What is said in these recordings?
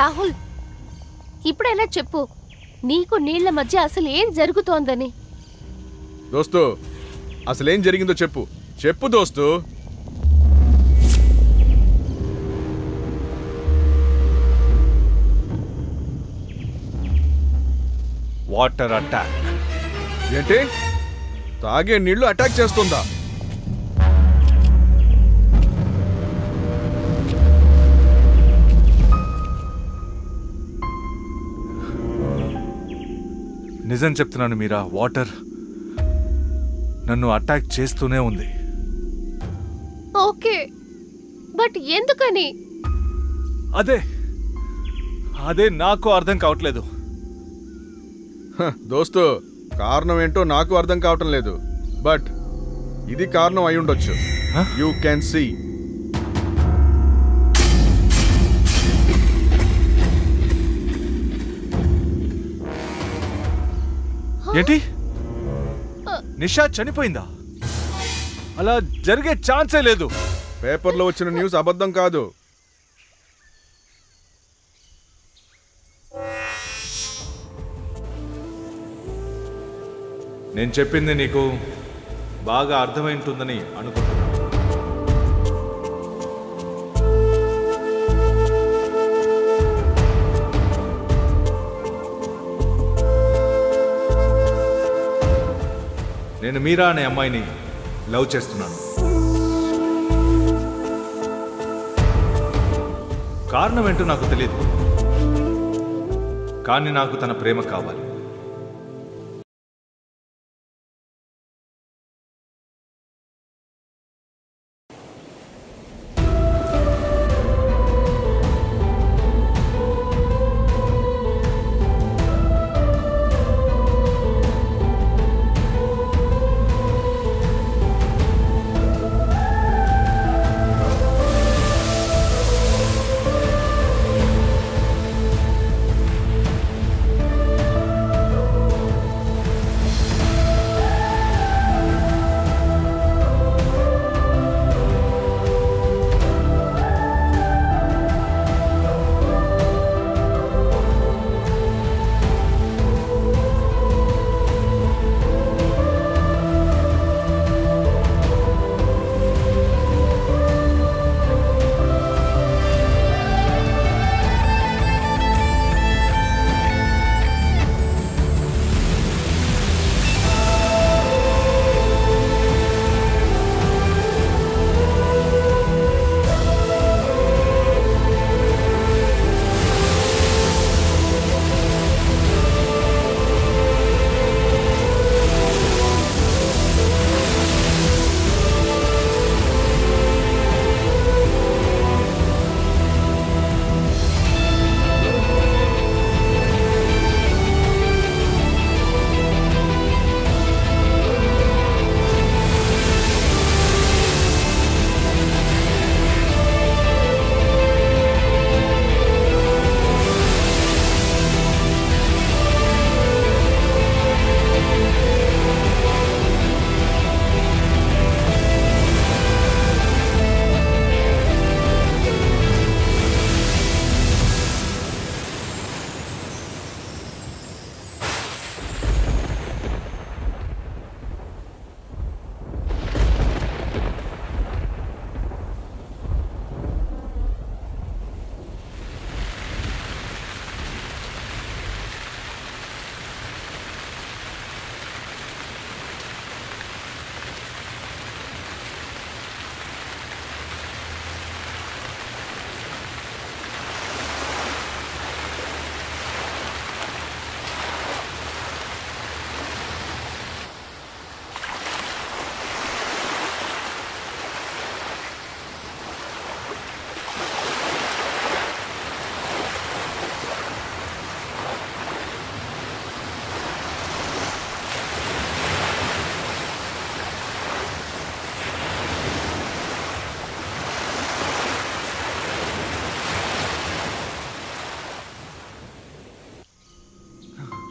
రాహుల్ ఇప్పుడైనా చెప్పు నీకు నీళ్ళ మధ్య అసలు ఏం జరుగుతోందని? దోస్తు అసలేం జరిగిందో చెప్పు. చెప్పు దోస్తు. Water attack. ఏంటి? తాగే నీళ్ళు అటాక్ చేస్తుందా? నిజం చెప్తున్నాను మీరా వాటర్ నన్ను అటాక్ చేస్తూనే ఉంది. ఓకే బట్ ఎందుకని? అదే అదే నాకు అర్థం కావట్లేదు. హ, దోస్తు కారణం ఏంటో నాకు అర్థం కావటం లేదు. బట్ ఇది కారణం అయి ఉండొచ్చు? యూ కెన్ సీ ఏంటి? నిషా చనిపోయిందా? అలా జరిగే ఛాన్సే లేదు. పేపర్లో వచ్చిన న్యూస్ అబద్ధం కాదు. నేను చెప్పింది నీకు బాగా అర్థమైంటుందని అనుకుంటున్నాను. నేను మీరా అనే అమ్మాయిని లవ్ చేస్తున్నాను. కారణం ఏంటో నాకు తెలియదు కానీ నాకు తన ప్రేమ కావాలి.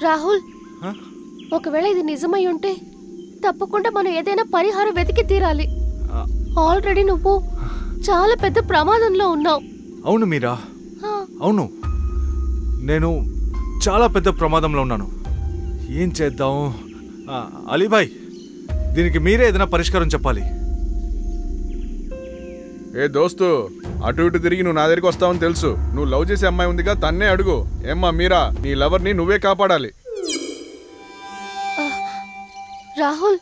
రాహుల్ హ? ఒకవేళ ఇది నిజమై ఉంటే తప్పకుండా మనం ఏదైనా పరిహారం వెతికి తీరాలి. ఆ, ఆల్రెడీ నువ్వు చాలా పెద్ద ప్రమాదంలో ఉన్నావు. అవును మీరా? అవును. నేను చాలా పెద్ద ప్రమాదంలో ఉన్నాను. ఏం చేద్దాం? ఆ, అలీభాయ్ దీనికి మీరే ఏదైనా పరిష్కారం చెప్పాలి. ఏ దోస్తు అటు ఇటు తిరిగి నువ్వు నా దగ్గరికి వస్తావని తెలుసు. నువ్వు లవ్ చేసే అమ్మాయి ఉందిగా తన్నే అడుగు. ఏమ్మా మీరా నీ లవర్ని నువ్వే కాపాడాలి. రాహుల్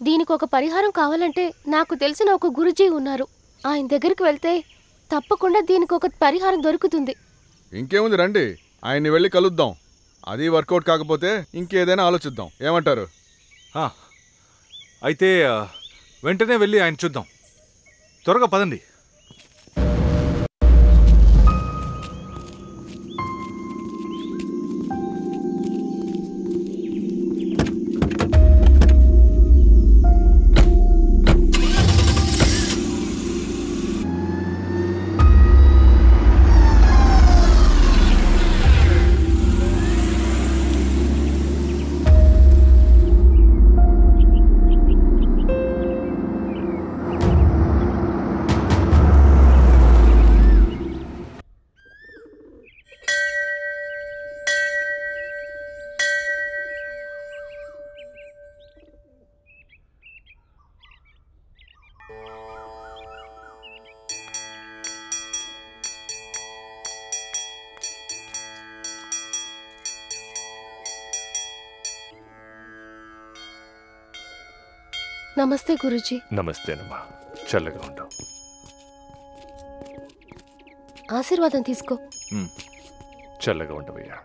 దీనికి ఒక పరిహారం కావాలంటే నాకు తెలిసిన ఒక గురుజీ ఉన్నారు. ఆయన దగ్గరికి వెళ్తే తప్పకుండా దీనికి ఒక పరిహారం దొరుకుతుంది. ఇంకేముంది రండి ఆయన్ని వెళ్ళి కలుద్దాం. అది వర్కౌట్ కాకపోతే ఇంకేదైనా ఆలోచిద్దాం. ఏమంటారు? అయితే వెంటనే వెళ్ళి ఆయన చూద్దాం. త్వరగా పదండి. నమస్తే గురుజీ. నమస్తేనమ్మా చల్లగా ఉంటాం ఆశీర్వాదం తీసుకో. చల్లగా ఉండవయ్యా.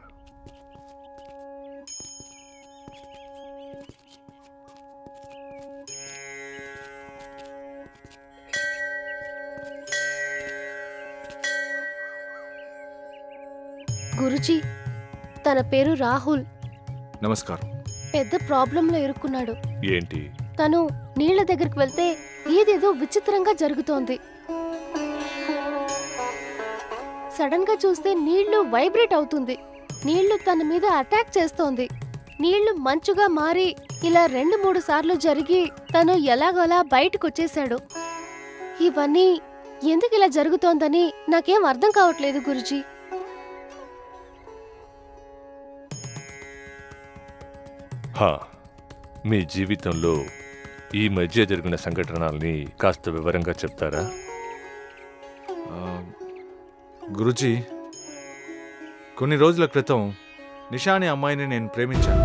గురుజీ తన పేరు రాహుల్. నమస్కారం. పెద్ద ప్రాబ్లంలో ఇరుక్కున్నాడు. ఏంటి? తను నీళ్ళ దగ్గరికి వెళ్తే ఏదేదో విచిత్రంగా జరుగుతోంది. సడన్గా చూస్తే నీళ్ళు వైబ్రేట్ అవుతుంది. నీళ్ళు తన మీద అటాక్ చేస్తోంది. నీళ్ళు మంచుగా మారి ఇలా రెండు మూడు సార్లు జరిగి తను ఎలాగోలా బయటకొచ్చేశాడు. ఇవన్నీ ఎందుకు ఇలా జరుగుతోందని నాకేం అర్థం కావట్లేదు గురుజీ. మీ జీవితంలో ఈ మధ్య జరిగిన సంఘటనల్ని కాస్త వివరంగా చెప్తారా? గురుజీ కొన్ని రోజుల క్రితం నిషాని అమ్మాయిని నేను ప్రేమించాను.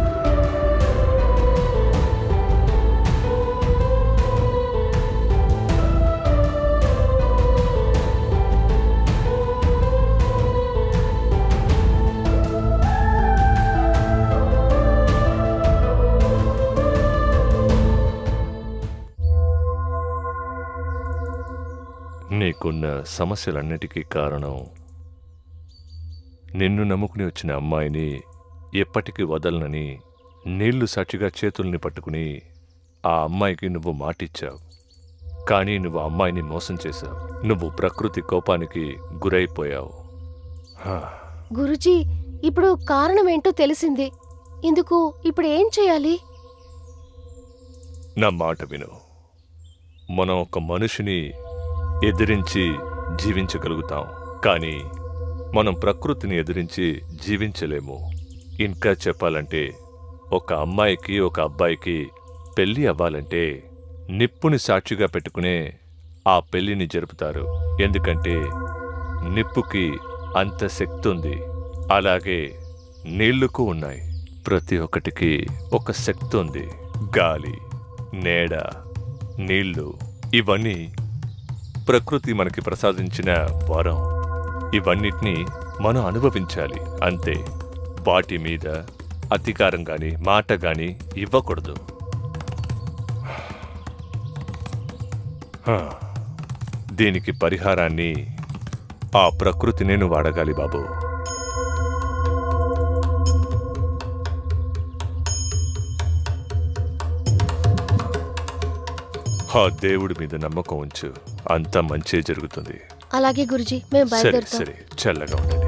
సమస్యలన్నిటికీ కారణం. నిన్ను నమ్ముకుని వచ్చిన అమ్మాయిని ఎప్పటికీ వదలనని నీళ్ళు సాక్షిగా చేతుల్ని పట్టుకుని ఆ అమ్మాయికి నువ్వు మాటిచ్చావు. కానీ నువ్వు అమ్మాయిని మోసం చేశావు. నువ్వు ప్రకృతి కోపానికి గురైపోయావు. హా, గురుజీ ఇప్పుడు కారణం ఏంటో తెలిసింది. ఇందుకు ఇప్పుడు ఏం చేయాలి? నా మాట విను. మనం ఒక మనిషిని ఎదిరించి జీవించగలుగుతాం. కానీ మనం ప్రకృతిని ఎదిరించి జీవించలేము. ఇంకా చెప్పాలంటే ఒక అమ్మాయికి ఒక అబ్బాయికి పెళ్ళి అవ్వాలంటే నిప్పుని సాక్షిగా పెట్టుకునే ఆ పెళ్ళిని జరుపుతారు. ఎందుకంటే నిప్పుకి అంత శక్తి ఉంది. అలాగే నీళ్ళకు ఉన్నాయి. ప్రతి ఒక్కటికి ఒక శక్తి ఉంది. గాలి నేడ నీళ్ళు ఇవన్నీ ప్రకృతి మనకి ప్రసాదించిన వరం. ఇవన్నిటినీ మనం అనుభవించాలి. అంతే. వాటి మీద అధికారం గాని మాట గాని ఇవ్వకూడదు. దీనికి పరిహారాన్ని ఆ ప్రకృతి నేను వాడగాలి బాబు. ఆ దేవుడి మీద నమ్మకం ఉంచు. అంతా మంచే జరుగుతుంది. అలాగే గురుజీ మేము సరే బయలుదేరుతాం. సరే చల్లగా ఉండండి.